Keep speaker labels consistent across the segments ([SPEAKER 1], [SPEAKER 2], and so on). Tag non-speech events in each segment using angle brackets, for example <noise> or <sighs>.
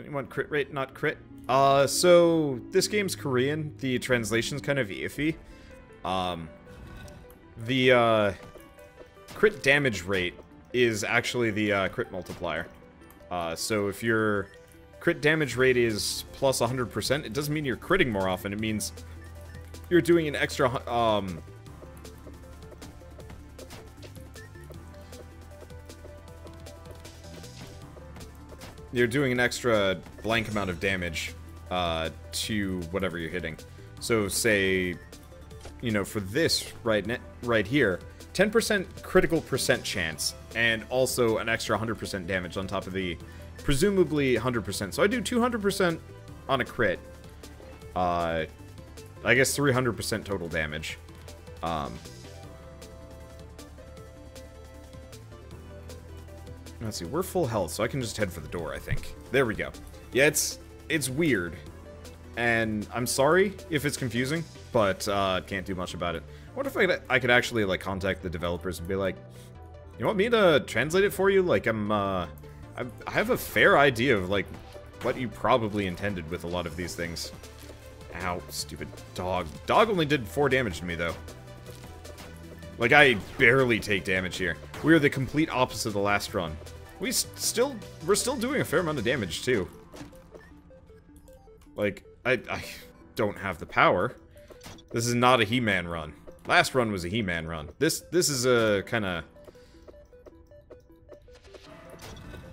[SPEAKER 1] Don't you want crit rate, not crit? Uh, so this game's Korean. The translation's kind of iffy. Um, the uh, crit damage rate is actually the uh, crit multiplier. Uh, so if your crit damage rate is plus 100%, it doesn't mean you're critting more often. It means you're doing an extra um, you're doing an extra blank amount of damage uh, to whatever you're hitting. So say, you know, for this right right here, 10% critical percent chance, and also an extra 100% damage on top of the presumably 100%. So I do 200% on a crit. Uh, I guess 300% total damage. Um, Let's see, we're full health, so I can just head for the door, I think. There we go. Yeah, it's it's weird. And I'm sorry if it's confusing, but uh, can't do much about it. What if I could, I could actually like contact the developers and be like, you want me to translate it for you? Like I'm, uh, I have a fair idea of like what you probably intended with a lot of these things. Ow, stupid dog. Dog only did four damage to me though. Like I barely take damage here. We are the complete opposite of the last run. We still, we're still doing a fair amount of damage, too. Like, I, I don't have the power. This is not a He-Man run. Last run was a He-Man run. This, this is a kind of...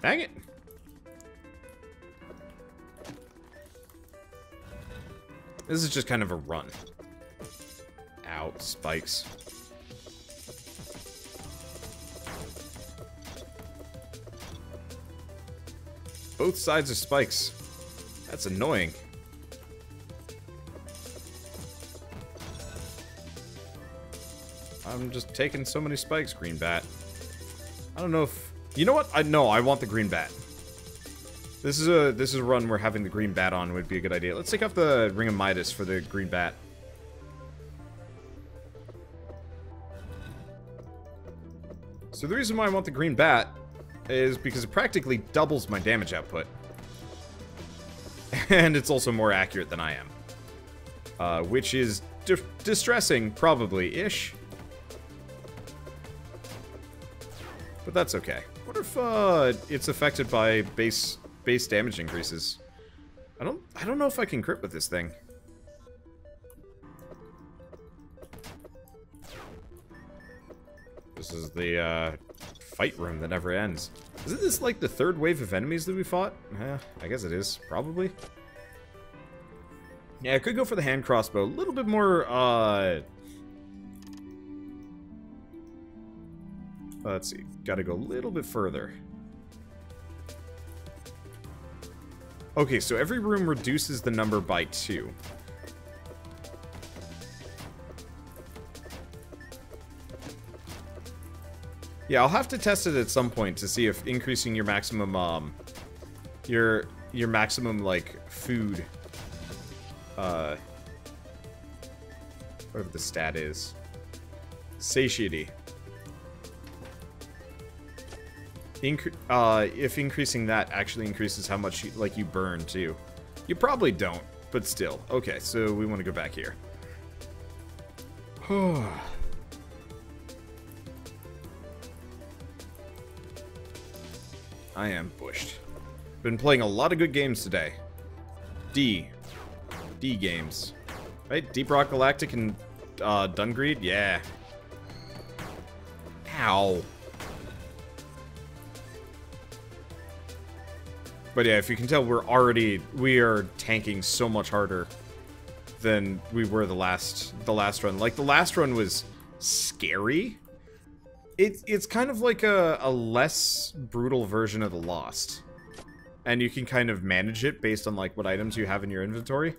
[SPEAKER 1] Dang it. This is just kind of a run. Out, spikes. Both sides are spikes. That's annoying. I'm just taking so many spikes, green bat. I don't know if... You know what? I know, I want the green bat. This is a this is a run where having the green bat on would be a good idea. Let's take off the Ring of Midas for the green bat. So the reason why I want the green bat is because it practically doubles my damage output. <laughs> And it's also more accurate than I am. Uh, which is di distressing, probably-ish. But that's okay. What if uh, it's affected by base base damage increases? I don't I don't know if I can crit with this thing. This is the uh, fight room that never ends. Isn't this like the third wave of enemies that we fought? Eh, I guess it is, probably. Yeah, I could go for the hand crossbow. A little bit more, uh... Let's see. Gotta go a little bit further. Okay, so every room reduces the number by two. Yeah, I'll have to test it at some point to see if increasing your maximum, um, your, your maximum, like, food, uh, whatever the stat is, satiety. Incre uh, if increasing that actually increases how much, you, like, you burn, too. You probably don't, but still. Okay, so we want to go back here. <sighs> I am bushed. Been playing a lot of good games today. D. D games. Right? Deep Rock Galactic and uh, Dungreed? Yeah. Ow. But yeah, if you can tell, we're already, we are tanking so much harder than we were the last, the last run. Like, the last run was scary, it's it's kind of like a, a less brutal version of the Lost. And you can kind of manage it based on like what items you have in your inventory.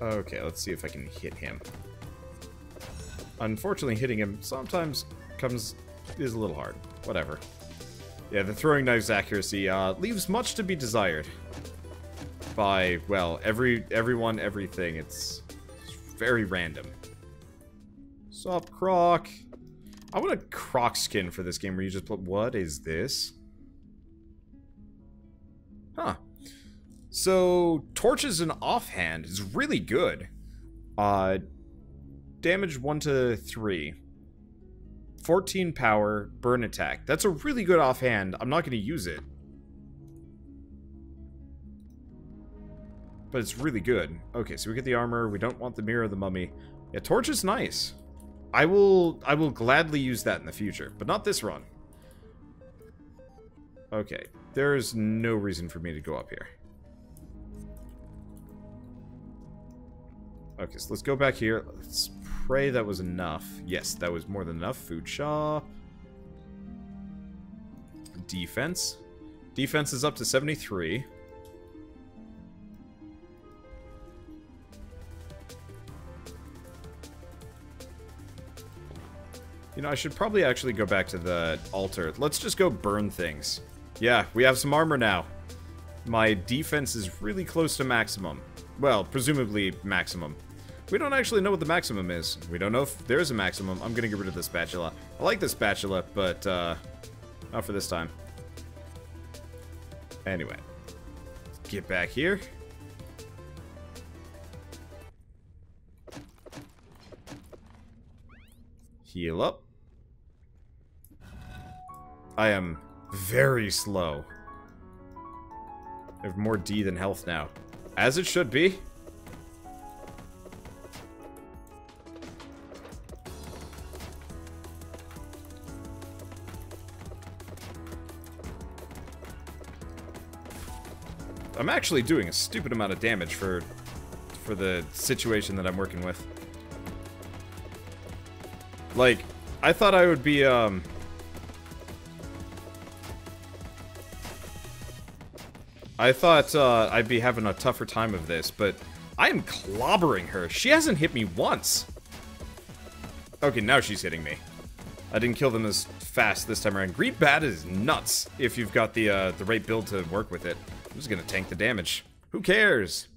[SPEAKER 1] Okay, let's see if I can hit him. Unfortunately, hitting him sometimes comes is a little hard. Whatever. Yeah, the throwing knife's accuracy uh, leaves much to be desired. By, well, every everyone, everything. It's, it's very random. Sup, Croc? I want a Croc skin for this game where you just put... What is this? Huh. So, Torches and Offhand is really good. Uh, damage 1 to 3. 14 power, burn attack. That's a really good offhand. I'm not going to use it. But it's really good. Okay, so we get the armor. We don't want the mirror of the mummy. Yeah, torch is nice. I will I will gladly use that in the future, but not this run. Okay, there's no reason for me to go up here. Okay, so let's go back here. Let's pray that was enough. Yes, that was more than enough. Food shop. Defense. Defense is up to 73. You know, I should probably actually go back to the altar. Let's just go burn things. Yeah, we have some armor now. My defense is really close to maximum. Well, presumably maximum. We don't actually know what the maximum is. We don't know if there's a maximum. I'm gonna get rid of the spatula. I like the spatula, but, uh, not for this time. Anyway. Get back here. Heal up. I am very slow. I have more D than health now. As it should be. Actually doing a stupid amount of damage for for the situation that I'm working with. Like, I thought I would be, um... I thought uh, I'd be having a tougher time of this, but I am clobbering her. She hasn't hit me once. Okay, now she's hitting me. I didn't kill them as fast this time around. Green Bat is nuts if you've got the uh, the right build to work with it. I'm just gonna tank the damage. Who cares?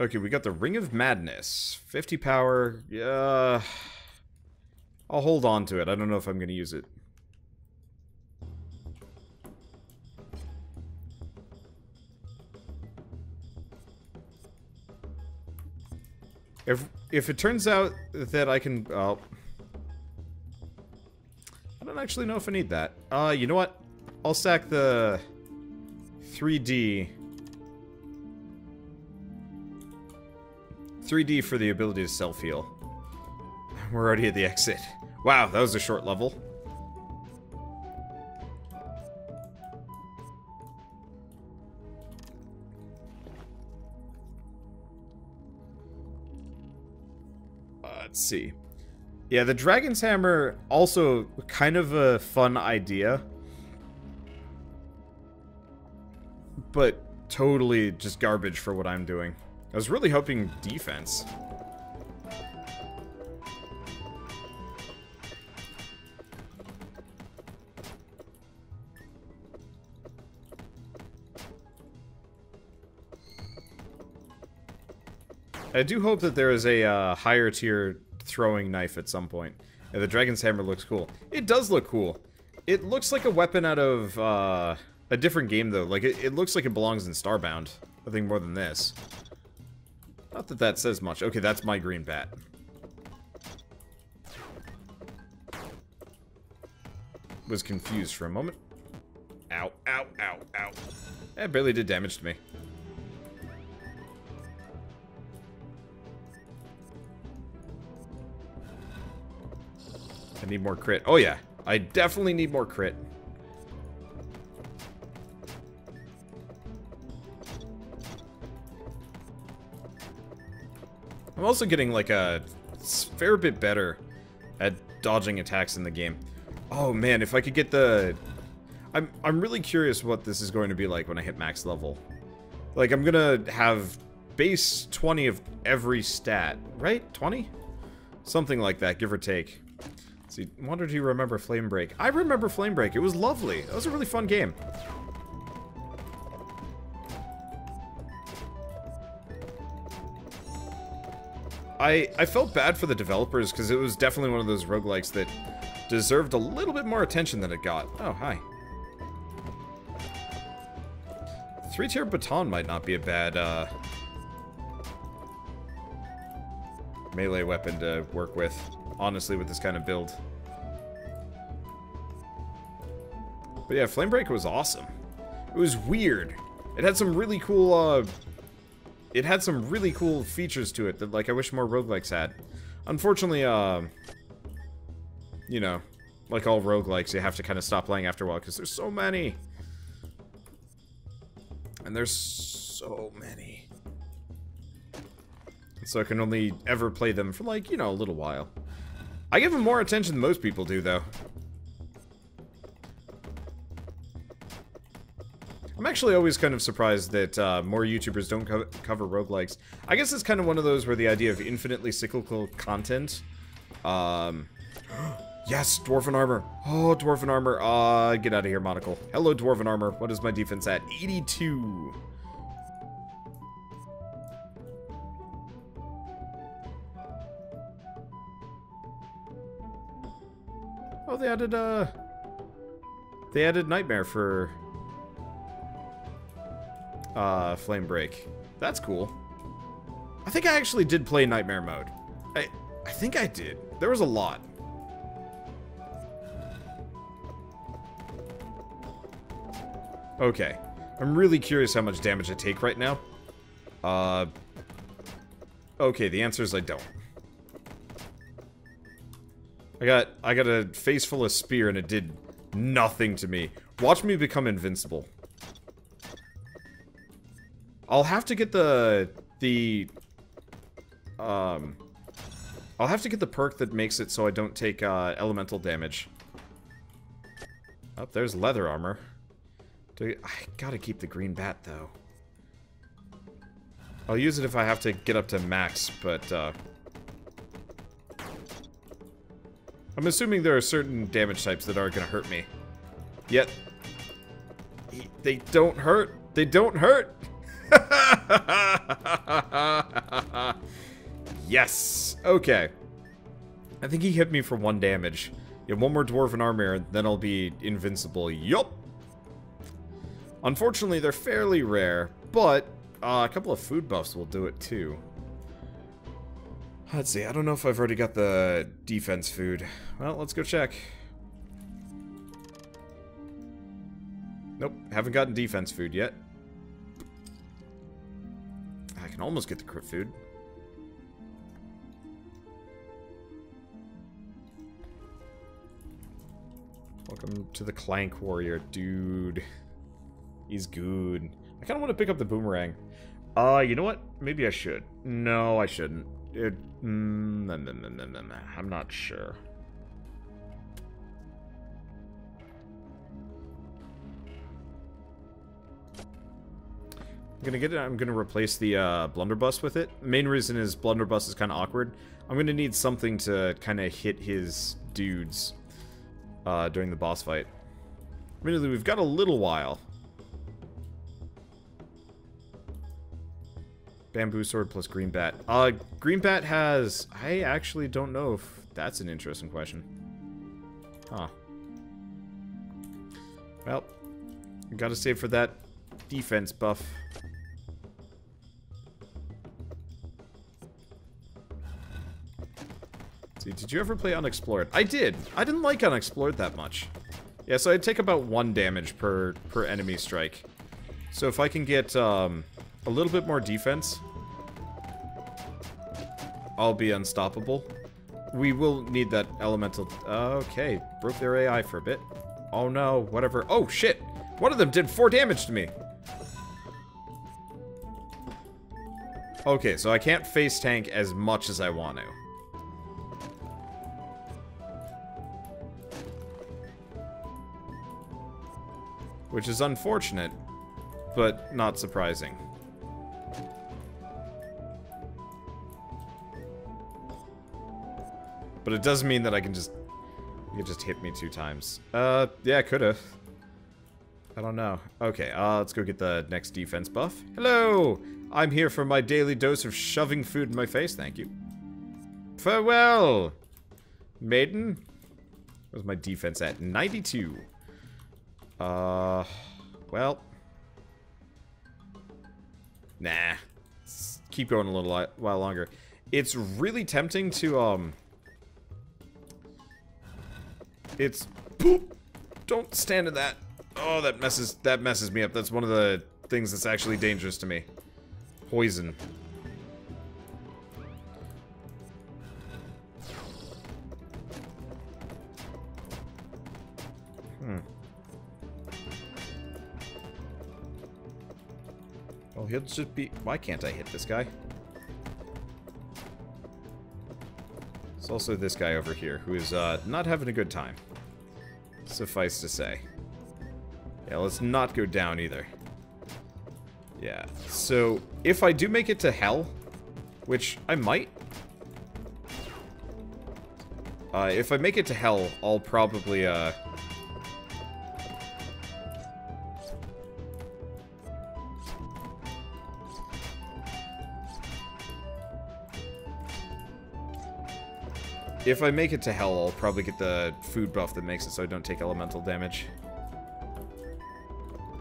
[SPEAKER 1] Okay, we got the Ring of Madness. 50 power. Yeah. I'll hold on to it. I don't know if I'm going to use it. If if it turns out that I can, I don't actually know if I need that. Uh, you know what? I'll stack the 3D. 3D for the ability to self-heal. <laughs> We're already at the exit. Wow, that was a short level. Let's see. Yeah, the Dragon's Hammer, also kind of a fun idea. But totally just garbage for what I'm doing. I was really hoping defense. I do hope that there is a uh, higher tier throwing knife at some point. Yeah, the Dragon's Hammer looks cool. It does look cool. It looks like a weapon out of uh, a different game, though. Like, it, it looks like it belongs in Starbound. I think more than this. Not that that says much. Okay, that's my green bat. Was confused for a moment. Ow, ow, ow, ow. That barely did damage to me. I need more crit. Oh yeah, I definitely need more crit. I'm also getting like a fair bit better at dodging attacks in the game. Oh man, if I could get the... I'm, I'm really curious what this is going to be like when I hit max level. Like, I'm gonna have base 20 of every stat, right? 20? Something like that, give or take. See, wonder do you remember Flame Break? I remember Flame Break. It was lovely. That was a really fun game. I, I felt bad for the developers because it was definitely one of those roguelikes that deserved a little bit more attention than it got. Oh, hi. Three-tier baton might not be a bad, uh, melee weapon to work with, honestly, with this kind of build. But yeah, Flamebreaker was awesome. It was weird. It had some really cool, uh, it had some really cool features to it that, like, I wish more roguelikes had. Unfortunately, uh, you know, like all roguelikes, you have to kind of stop playing after a while because there's so many. And there's so many. So I can only ever play them for, like, you know, a little while. I give him more attention than most people do, though. I'm actually always kind of surprised that uh, more YouTubers don't co cover roguelikes. I guess it's kind of one of those where the idea of infinitely cyclical content... Um... <gasps> yes, Dwarven Armor! Oh, Dwarven Armor. Uh, get out of here, Monocle. Hello, Dwarven Armor. What is my defense at? 82. They added, uh... They added Nightmare for uh, Flame Break. That's cool. I think I actually did play Nightmare mode. I, I think I did. There was a lot. Okay. I'm really curious how much damage I take right now. Uh, okay, the answer is I don't. I got I got a face full of spear and it did nothing to me. Watch me become invincible. I'll have to get the... The... Um... I'll have to get the perk that makes it so I don't take uh, elemental damage. Oh, there's leather armor. I, I gotta keep the green bat, though. I'll use it if I have to get up to max, but, uh... I'm assuming there are certain damage types that are gonna hurt me. Yet... They don't hurt! They don't hurt! <laughs> yes! Okay. I think he hit me for one damage. Yeah, one more Dwarven Armor, then I'll be invincible. Yup! Unfortunately, they're fairly rare, but uh, a couple of food buffs will do it too. Let's see, I don't know if I've already got the defense food. Well, let's go check. Nope, haven't gotten defense food yet. I can almost get the crit food. Welcome to the Clank Warrior, dude. He's good. I kind of want to pick up the boomerang. Uh, you know what? Maybe I should. No, I shouldn't. It, mm, I'm not sure. I'm gonna get it. I'm gonna replace the uh, blunderbuss with it. Main reason is blunderbuss is kind of awkward. I'm gonna need something to kind of hit his dudes uh, during the boss fight. Admittedly, we've got a little while. Bamboo sword plus green bat. Uh, green bat has... I actually don't know if that's an interesting question. Huh. Well, gotta save for that defense buff. See, did you ever play Unexplored? I did. I didn't like Unexplored that much. Yeah, so I take about one damage per, per enemy strike. So if I can get um, a little bit more defense, I'll be unstoppable. We will need that elemental... Okay, broke their AI for a bit. Oh no, whatever. Oh shit! One of them did four damage to me! Okay, so I can't face tank as much as I want to. Which is unfortunate, but not surprising. But it does mean that I can just... You just hit me two times. Uh, yeah, could've. I don't know. Okay, uh, let's go get the next defense buff. Hello! I'm here for my daily dose of shoving food in my face, thank you. Farewell! Maiden? Where's my defense at? 92. Uh, well. Nah. Let's keep going a little while longer. It's really tempting to, um... It's... Poop! Don't stand in that. Oh, that messes, that messes me up. That's one of the things that's actually dangerous to me. Poison. Hmm. Well, he'll just be... Why can't I hit this guy? It's also this guy over here, who is uh, not having a good time. Suffice to say. Yeah, let's not go down either. Yeah, so if I do make it to hell, which I might. Uh, if I make it to hell, I'll probably, uh... If I make it to hell, I'll probably get the food buff that makes it so I don't take elemental damage.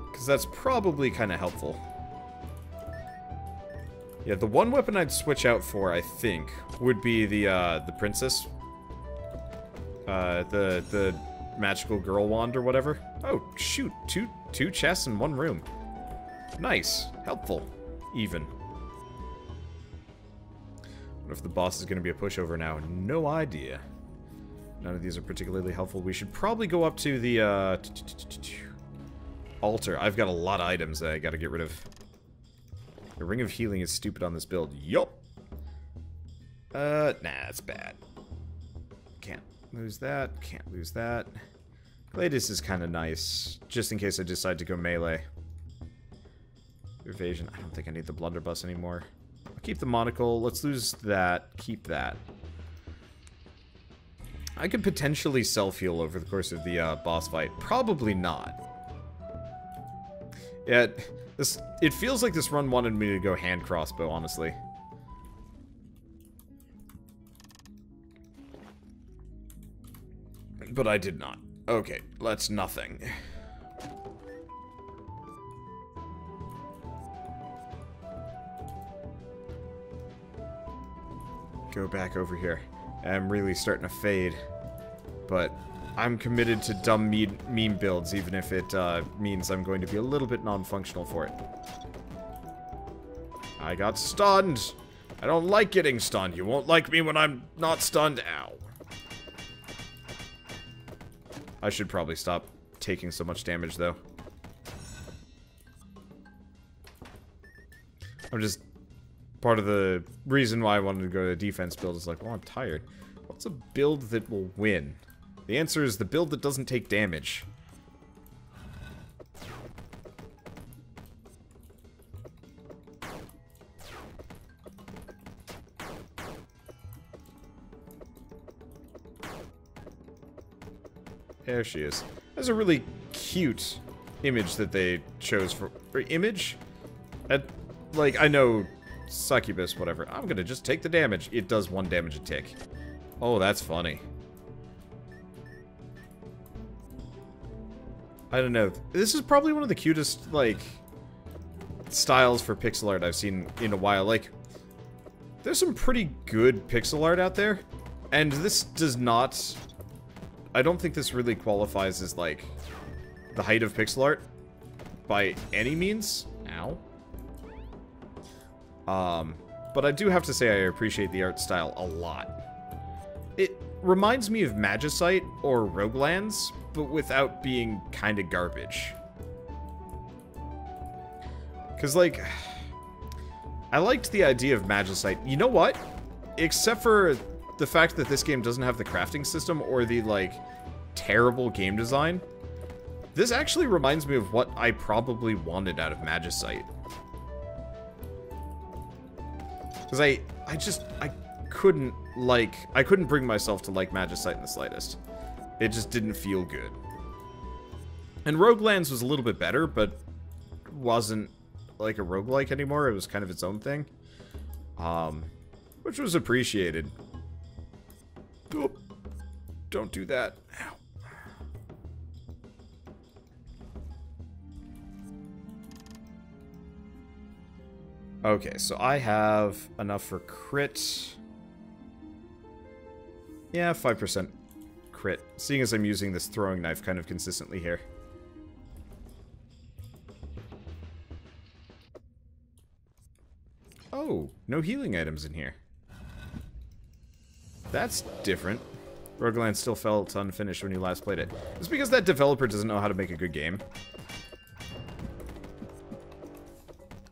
[SPEAKER 1] Because that's probably kind of helpful. Yeah, the one weapon I'd switch out for, I think, would be the, uh, the princess. Uh, the, the magical girl wand or whatever. Oh, shoot. Two, two chests in one room. Nice. Helpful. Even. What if the boss is going to be a pushover now? No idea. None of these are particularly helpful. We should probably go up to the, uh... Altar. I've got a lot of items that I gotta get rid of. The Ring of Healing is stupid on this build. Yup. Uh, nah, that's bad. Can't lose that. Can't lose that. Gladius is kind of nice, just in case I decide to go melee. Evasion. I don't think I need the blunderbuss anymore. I'll keep the monocle. Let's lose that. Keep that. I could potentially self-heal over the course of the uh, boss fight. Probably not. Yeah, this it feels like this run wanted me to go hand crossbow, honestly. But I did not. Okay, let's nothing. Go back over here. I'm really starting to fade. But I'm committed to dumb meme builds, even if it uh, means I'm going to be a little bit non-functional for it. I got stunned! I don't like getting stunned. You won't like me when I'm not stunned. Ow. I should probably stop taking so much damage, though. I'm just... Part of the reason why I wanted to go to defense build is like, well, I'm tired. What's a build that will win? The answer is the build that doesn't take damage. There she is. That's a really cute image that they chose for... for image? At, like, I know succubus, whatever. I'm gonna just take the damage. It does one damage a tick. Oh, that's funny. I don't know. This is probably one of the cutest, like, styles for pixel art I've seen in a while. Like, there's some pretty good pixel art out there, and this does not... I don't think this really qualifies as, like, the height of pixel art by any means. Um, but I do have to say I appreciate the art style a lot. It reminds me of Magicite or Roguelands, but without being kind of garbage. Because, like, I liked the idea of Magicite. You know what? Except for the fact that this game doesn't have the crafting system or the, like, terrible game design, this actually reminds me of what I probably wanted out of Magicite. Because I, I just, I couldn't like, I couldn't bring myself to like Magicite in the slightest. It just didn't feel good. And Roguelands was a little bit better, but wasn't like a roguelike anymore. It was kind of its own thing. Um, which was appreciated. Oh, don't do that. Ow. Okay, so I have enough for crit. Yeah, 5% crit. Seeing as I'm using this throwing knife kind of consistently here. Oh, no healing items in here. That's different. Rogueland still felt unfinished when you last played it. It's because that developer doesn't know how to make a good game.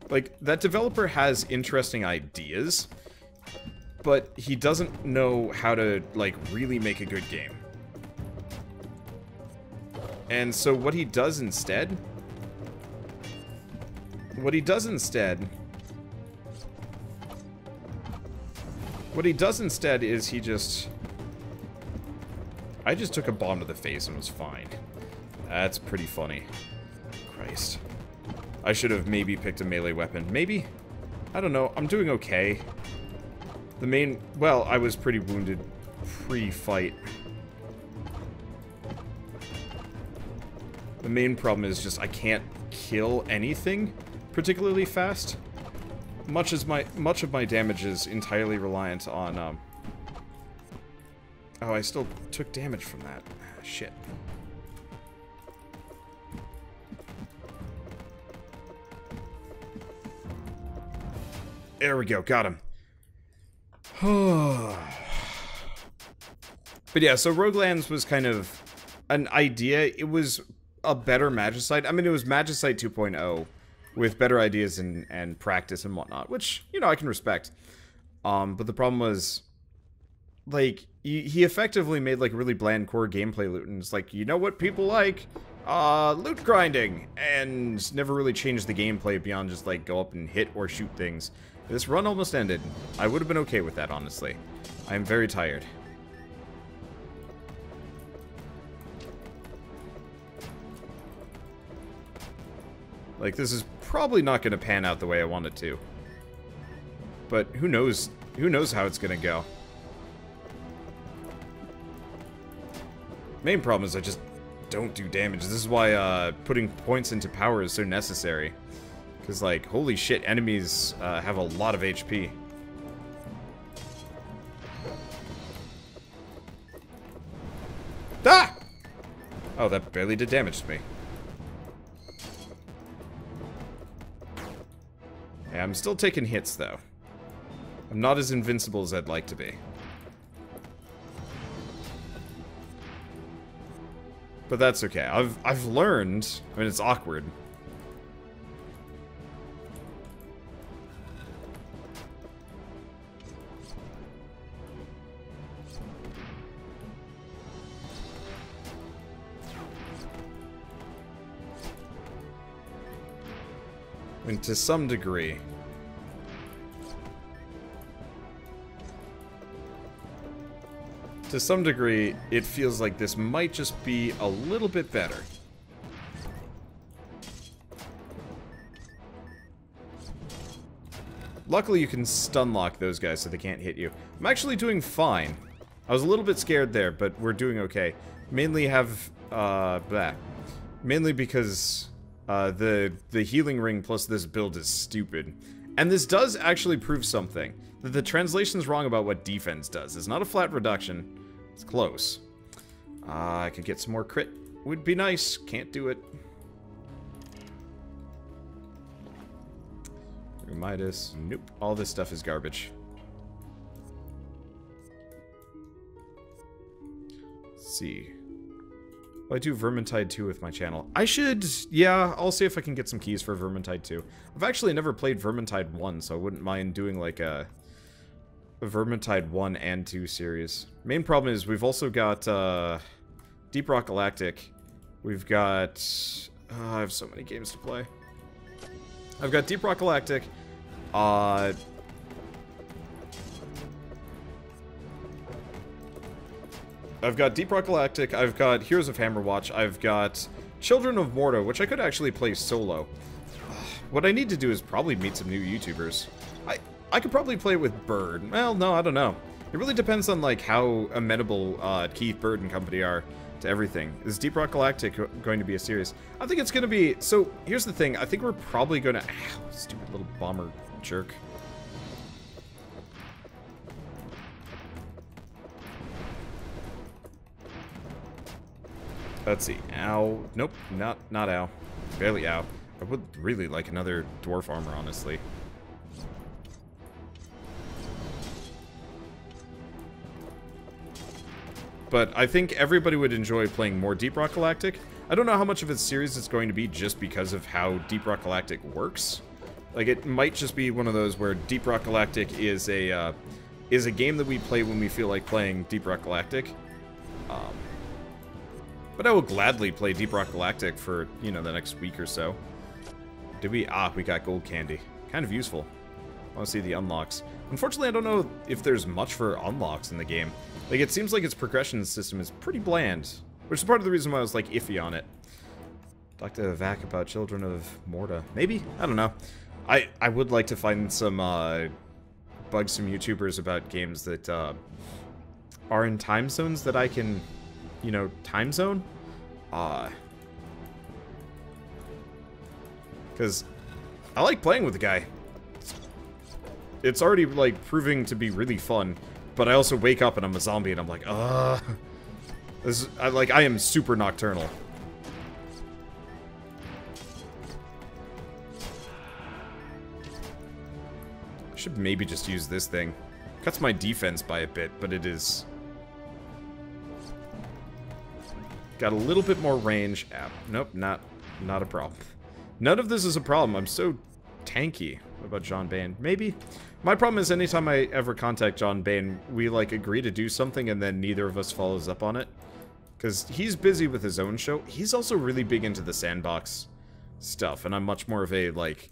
[SPEAKER 1] Like, that developer has interesting ideas, but he doesn't know how to, like, really make a good game. And so what he does instead... What he does instead What he does instead is he just... I just took a bomb to the face and was fine. That's pretty funny. Christ. I should have maybe picked a melee weapon. Maybe? I don't know. I'm doing okay. The main... Well, I was pretty wounded pre-fight. The main problem is just I can't kill anything particularly fast much as my much of my damage is entirely reliant on um Oh, I still took damage from that. Shit. There we go, got him. <sighs> but yeah, so Roguelands was kind of an idea. It was a better Magicite. I mean, it was Magicite 2.0 with better ideas and, and practice and whatnot, which, you know, I can respect. Um, but the problem was, like, he, he effectively made, like, really bland core gameplay loot, and it's like, you know what people like? Uh, loot grinding! And never really changed the gameplay beyond just, like, go up and hit or shoot things. This run almost ended. I would have been okay with that, honestly. I am very tired. Like, this is probably not going to pan out the way I want it to. But who knows? Who knows how it's going to go? Main problem is I just don't do damage. This is why uh, putting points into power is so necessary. Because, like, holy shit, enemies uh, have a lot of HP. Ah! Oh, that barely did damage to me. Yeah, I'm still taking hits, though. I'm not as invincible as I'd like to be. But that's okay. I've I've learned. I mean, it's awkward. To some degree. To some degree, it feels like this might just be a little bit better. Luckily, you can stun lock those guys so they can't hit you. I'm actually doing fine. I was a little bit scared there, but we're doing okay. Mainly have, uh, that. Mainly because uh, the, the healing ring plus this build is stupid. And this does actually prove something. That the translation's wrong about what defense does. It's not a flat reduction. It's close. Uh, I could get some more crit. Would be nice. Can't do it. Midas. Nope. All this stuff is garbage. See. I do Vermintide 2 with my channel. I should, yeah, I'll see if I can get some keys for Vermintide 2. I've actually never played Vermintide 1, so I wouldn't mind doing like a, a Vermintide 1 and 2 series. Main problem is we've also got uh, Deep Rock Galactic. We've got... Oh, I have so many games to play. I've got Deep Rock Galactic. Uh, I've got Deep Rock Galactic, I've got Heroes of Hammerwatch, I've got Children of Morta, which I could actually play solo. <sighs> What I need to do is probably meet some new YouTubers. I I could probably play with Bird. Well, no, I don't know. It really depends on like how amenable uh, Keith Bird and company are to everything. Is Deep Rock Galactic going to be a series? I think it's going to be... So, here's the thing. I think we're probably going <sighs> to... Ow, stupid little bomber jerk. Let's see. Ow. Nope, not, not ow. Barely ow. I would really like another dwarf armor, honestly. But I think everybody would enjoy playing more Deep Rock Galactic. I don't know how much of a series it's going to be just because of how Deep Rock Galactic works. Like, it might just be one of those where Deep Rock Galactic is a, uh, is a game that we play when we feel like playing Deep Rock Galactic. Um, but I will gladly play Deep Rock Galactic for, you know, the next week or so. Did we? Ah, we got gold candy. Kind of useful. I want to see the unlocks. Unfortunately, I don't know if there's much for unlocks in the game. Like, it seems like its progression system is pretty bland. Which is part of the reason why I was, like, iffy on it. Talk to Vac about Children of Morta. Maybe? I don't know. I, I would like to find some, uh, bug some YouTubers about games that, uh, are in time zones that I can, you know, time zone. Uh, because I like playing with the guy. It's already, like, proving to be really fun. But I also wake up and I'm a zombie and I'm like, uh this is, I, like I am super nocturnal. I should maybe just use this thing. Cuts my defense by a bit, but it is got a little bit more range. Ah, nope, not not a problem. None of this is a problem. I'm so tanky. What about John Bain? Maybe. My problem is anytime I ever contact John Bain, we, like, agree to do something and then neither of us follows up on it. Because he's busy with his own show. He's also really big into the sandbox stuff, and I'm much more of a, like,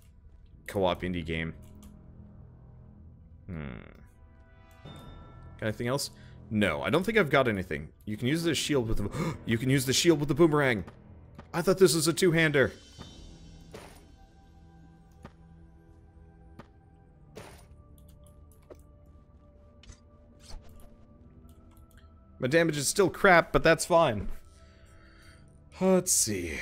[SPEAKER 1] co-op indie game. Hmm. Got anything else? No, I don't think I've got anything. You can use the shield with the... <gasps> you can use the shield with the boomerang! I thought this was a two-hander. My damage is still crap, but that's fine. Uh, let's see.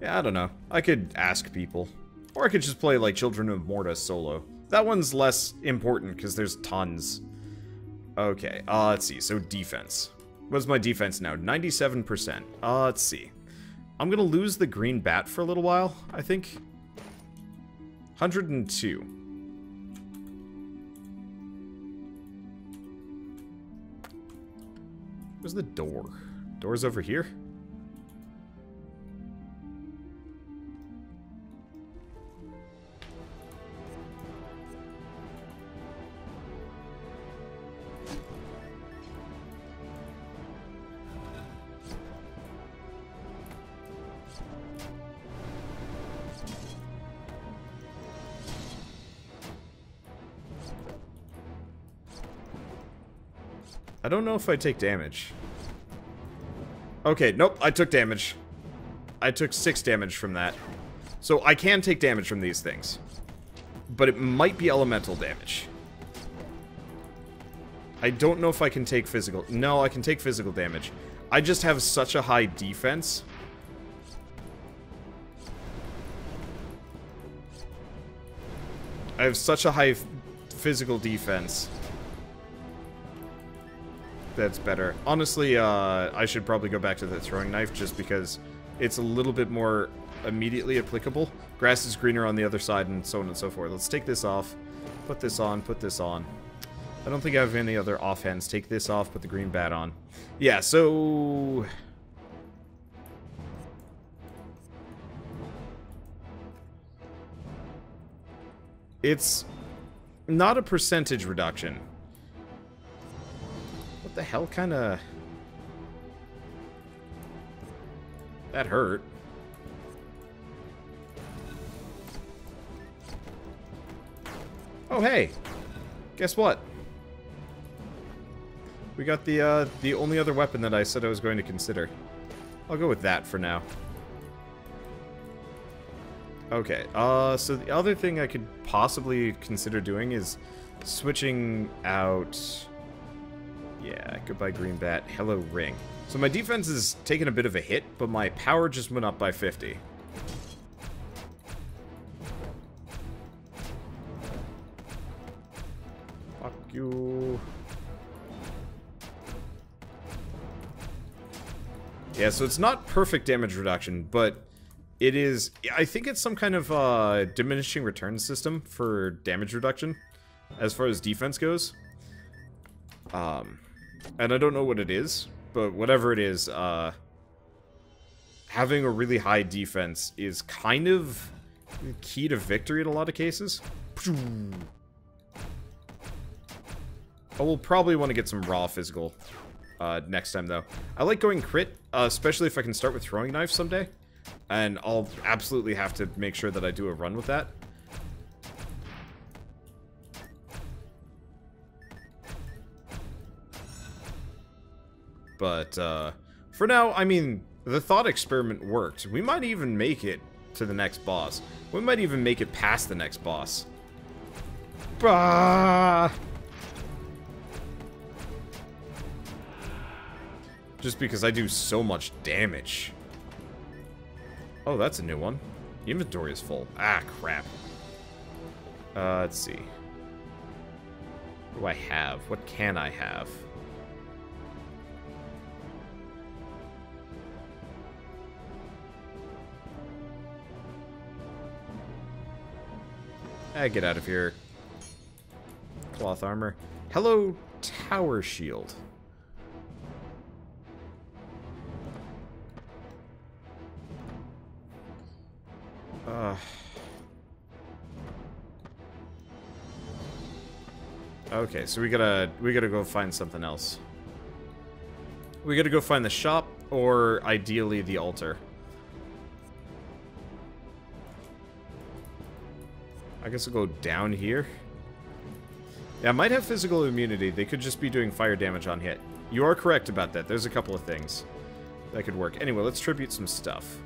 [SPEAKER 1] Yeah, I don't know. I could ask people. Or I could just play, like, Children of Morta solo. That one's less important, because there's tons. Okay, uh, let's see. So, defense. What's my defense now? 97%. Uh, let's see. I'm gonna lose the green bat for a little while, I think. 102. Where's the door? Door's over here? I don't know if I take damage. Okay, nope, I took damage. I took six damage from that. So I can take damage from these things. But it might be elemental damage. I don't know if I can take physical. No, I can take physical damage. I just have such a high defense. I have such a high physical defense that's better. Honestly, uh, I should probably go back to the throwing knife just because it's a little bit more immediately applicable. Grass is greener on the other side and so on and so forth. Let's take this off, put this on, put this on. I don't think I have any other offhands. Take this off, put the green bat on. Yeah, so... It's not a percentage reduction the hell kind of... That hurt. Oh, hey. Guess what? We got the, uh, the only other weapon that I said I was going to consider. I'll go with that for now. Okay, uh, so the other thing I could possibly consider doing is switching out... Yeah, goodbye Green Bat, hello Ring. So my defense is taking a bit of a hit, but my power just went up by 50. Fuck you. Yeah, so it's not perfect damage reduction, but it is... I think it's some kind of uh, diminishing return system for damage reduction, as far as defense goes. Um, and I don't know what it is, but whatever it is, uh, having a really high defense is kind of key to victory in a lot of cases. I will probably want to get some raw physical uh, next time, though. I like going crit, uh, especially if I can start with throwing knives someday. And I'll absolutely have to make sure that I do a run with that. But, uh, for now, I mean, the thought experiment worked. We might even make it to the next boss. We might even make it past the next boss. Bah! Just because I do so much damage. Oh, that's a new one. The inventory is full. Ah, crap. Uh, let's see. What do I have? What can I have? Ah, get out of here. Cloth armor. Hello, tower shield. Uh. Okay, so we gotta we gotta go find something else. We gotta go find the shop, or ideally the altar. I guess I'll go down here. Yeah, I might have physical immunity. They could just be doing fire damage on hit. You are correct about that. There's a couple of things that could work. Anyway, let's tribute some stuff.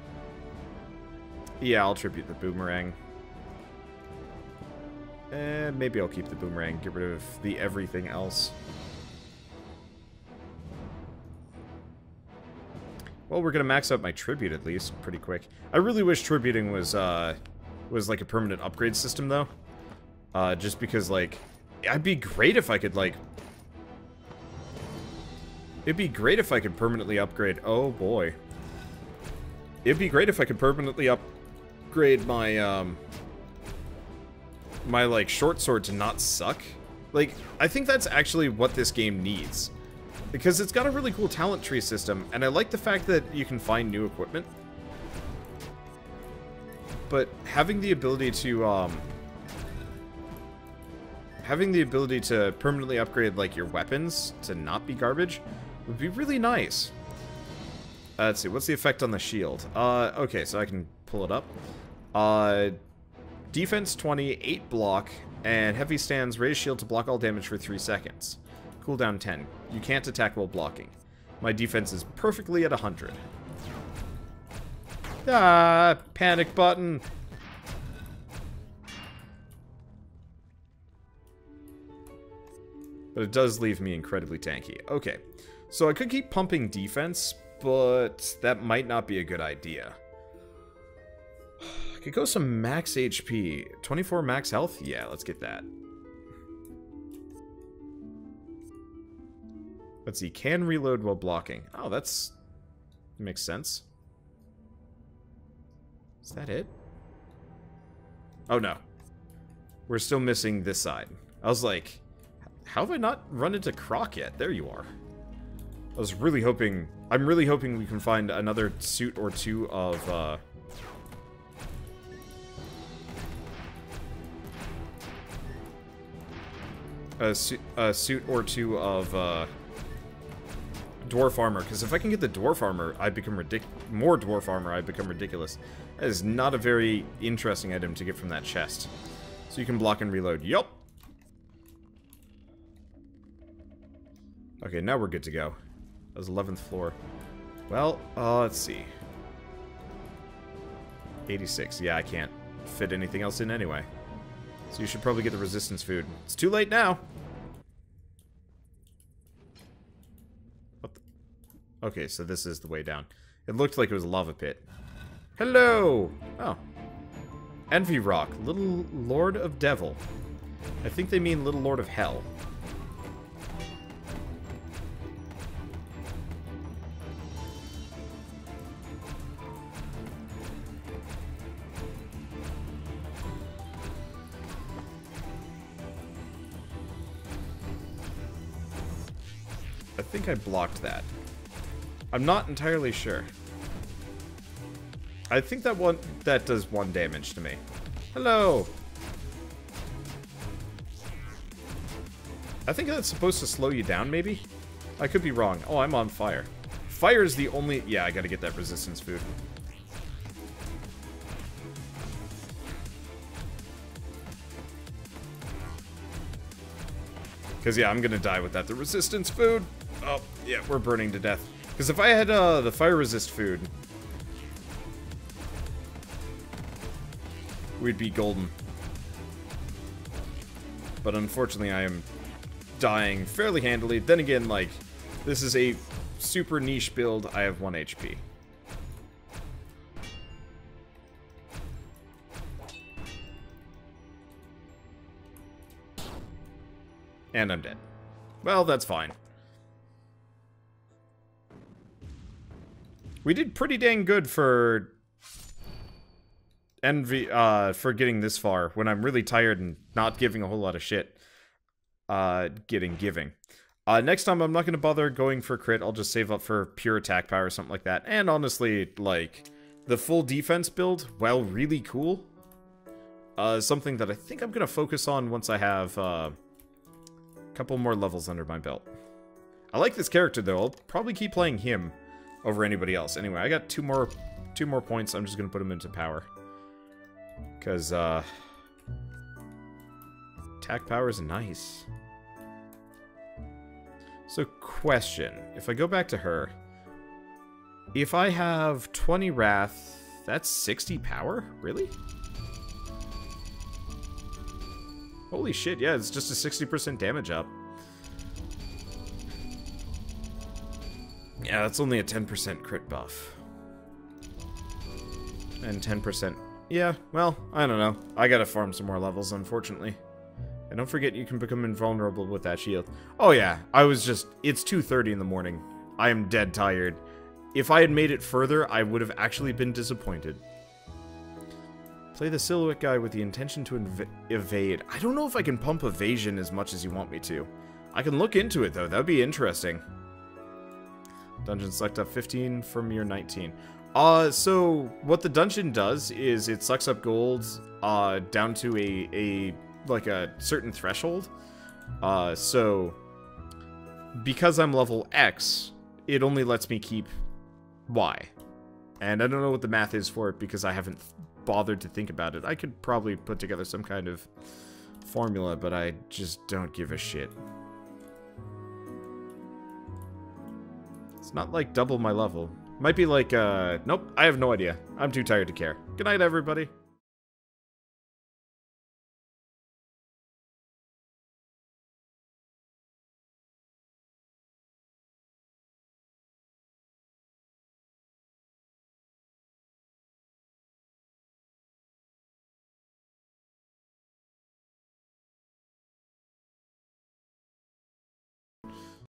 [SPEAKER 1] Yeah, I'll tribute the boomerang. And maybe I'll keep the boomerang, get rid of the everything else. Well, we're gonna max out my tribute at least pretty quick. I really wish tributing was uh, was like a permanent upgrade system though. Uh, just because like, I'd be great if I could like. It'd be great if I could permanently upgrade. Oh boy. It'd be great if I could permanently upgrade my um. My like short sword to not suck. Like, I think that's actually what this game needs. Because it's got a really cool talent tree system, and I like the fact that you can find new equipment but having the ability to, um... Having the ability to permanently upgrade, like, your weapons to not be garbage would be really nice. Uh, let's see, what's the effect on the shield? Uh, okay, so I can pull it up. Uh, defense 20, 8 block, and Heavy Stance raise shield to block all damage for 3 seconds. Cooldown 10. You can't attack while blocking. My defense is perfectly at 100. Ah, panic button. But it does leave me incredibly tanky. Okay, so I could keep pumping defense, but that might not be a good idea. I <sighs> could go some max HP. 24 max health? Yeah, let's get that. Let's see, can reload while blocking. Oh, that's... makes sense. Is that it? Oh, no. We're still missing this side. I was like, how have I not run into Croc yet? There you are. I was really hoping... I'm really hoping we can find another suit or two of, uh... A, su a suit or two of, uh... Dwarf armor, because if I can get the dwarf armor, I become ridic- more dwarf armor, I become ridiculous. That is not a very interesting item to get from that chest. So you can block and reload. Yup. Okay, now we're good to go. That was 11th floor. Well, uh, let's see. 86. Yeah, I can't fit anything else in anyway. So you should probably get the resistance food. It's too late now. Okay, so this is the way down. It looked like it was a lava pit. Hello! Oh. Envy Rock, Little Lord of Devil. I think they mean Little Lord of Hell. I think I blocked that. I'm not entirely sure. I think that one that does one damage to me. Hello. I think that's supposed to slow you down, maybe? I could be wrong. Oh, I'm on fire. Fire is the only... Yeah, I gotta get that resistance food. Because, yeah, I'm gonna die without. The resistance food... Oh, yeah, we're burning to death. Because if I had uh, the fire resist food, we'd be golden. But unfortunately, I am dying fairly handily. Then again, like, this is a super niche build. I have 1 HP. And I'm dead. Well, that's fine. We did pretty dang good for envy uh for getting this far when I'm really tired and not giving a whole lot of shit. Uh getting giving. Uh next time I'm not gonna bother going for crit, I'll just save up for pure attack power or something like that. And honestly, like the full defense build, while really cool, uh something that I think I'm gonna focus on once I have uh a couple more levels under my belt. I like this character though, I'll probably keep playing him over anybody else. Anyway, I got two more two more points. I'm just going to put them into power. Because, uh... Attack power is nice. So, question. If I go back to her... If I have 20 Wrath, that's 60 power? Really? Holy shit, yeah, it's just a 60% damage up. Yeah, that's only a 10% crit buff. And 10%... Yeah, well, I don't know. I gotta farm some more levels, unfortunately. And don't forget you can become invulnerable with that shield. Oh yeah, I was just... It's 2.30 in the morning. I am dead tired. If I had made it further, I would have actually been disappointed. Play the silhouette guy with the intention to ev evade. I don't know if I can pump evasion as much as you want me to. I can look into it, though. That would be interesting. Dungeon select up 15 from your 19. Uh, so what the dungeon does is it sucks up gold uh, down to a, a like a certain threshold. Uh, so because I'm level X, it only lets me keep Y. And I don't know what the math is for it because I haven't bothered to think about it. I could probably put together some kind of formula, but I just don't give a shit. It's not like double my level. Might be like, uh, nope, I have no idea. I'm too tired to care. Good night, everybody.